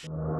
Thanks.